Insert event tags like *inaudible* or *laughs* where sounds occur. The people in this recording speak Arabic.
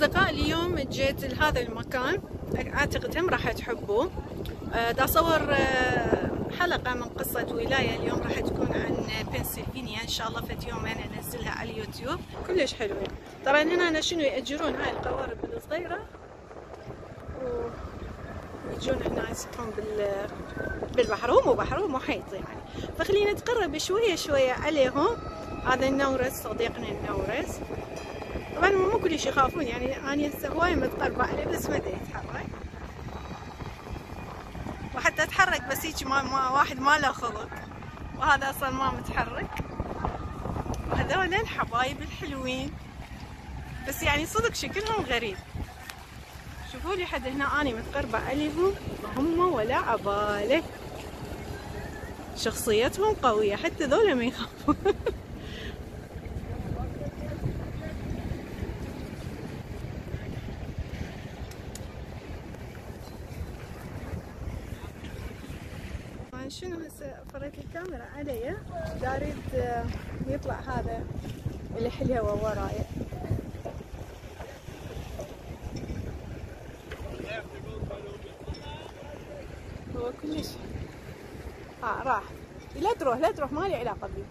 أصدقاء اليوم جيت لهذا المكان. أعتقد هم راح تحبوه. آه، دا أصور آه، حلقة من قصة ولاية اليوم راح تكون عن بنسلفانيا إن شاء الله فد يومين أنزلها على اليوتيوب. كلش حلوة. طبعا هنا أنا شنو يأجرون؟ هاي القوارب الصغيرة. ويجون هنا يسبحون بال بالبحر هو مو بحر هو محيط يعني. فخلينا نتقرب شوية شوية عليهم. هذا النورس صديقنا النورس. طبعا مو كلش يخافون يعني أنا هسه هواي متقربة عليه بس ما يتحرك وحتى أتحرك بس هيك ما, ما واحد ما له خلق. وهذا أصلا ما متحرك. وهذول الحبايب الحلوين. بس يعني صدق شكلهم غريب. شوفوا لي حد هنا اني متقربة عليهم هم ولا عبالة شخصيتهم قوية حتى ذولا ما يخافون. *laughs* شنو هسه فريت الكاميرا علي؟ داريد آه، يطلع هذا الحلوة وراي هو كلش آه راح. لا تروح لا تروح مالي علاقة بيك.